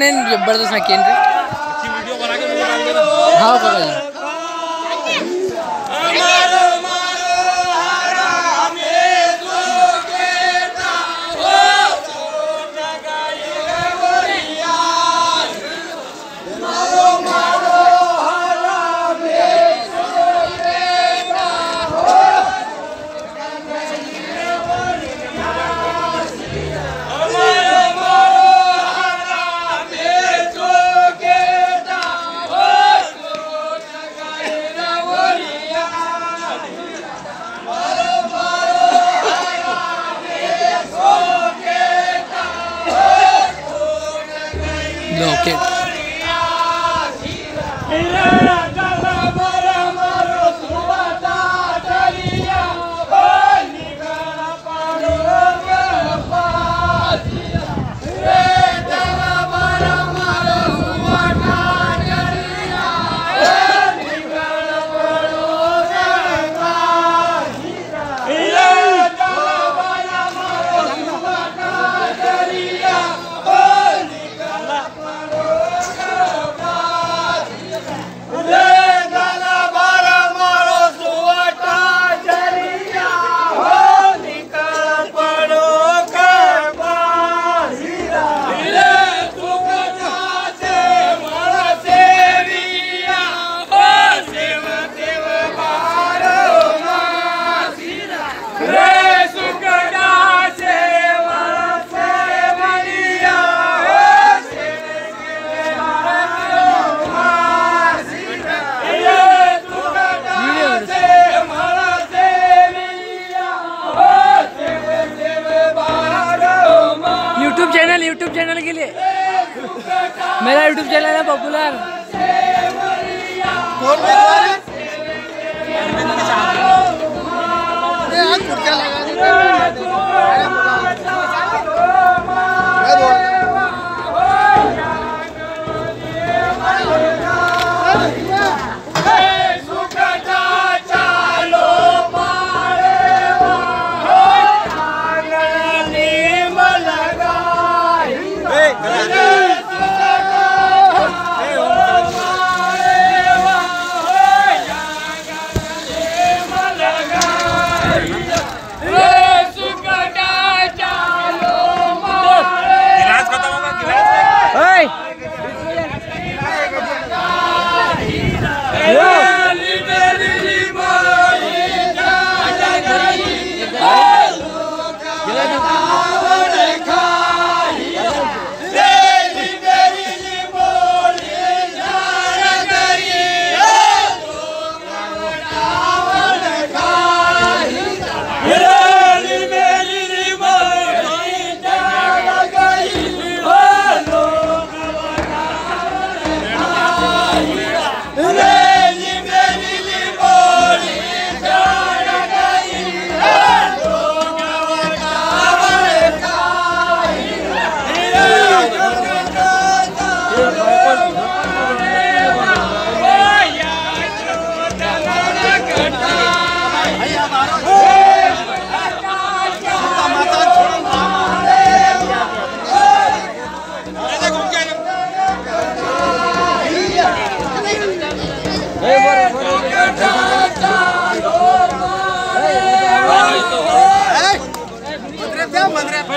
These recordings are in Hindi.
ज़बरदस्त नाकेंद्र हाँ यूट्यूब चैनल के लिए। मेरा यूट्यूब चैनल है पॉपुलर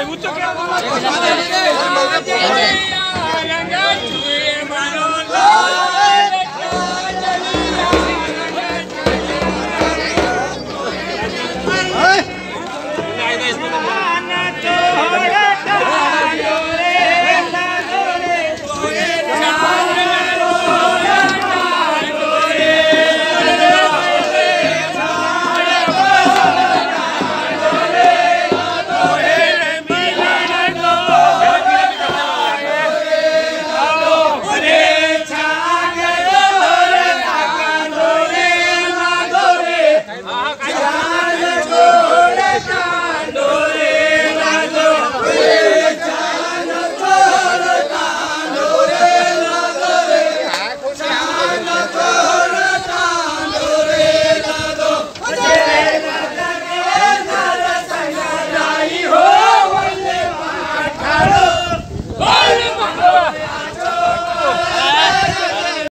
gusta que haga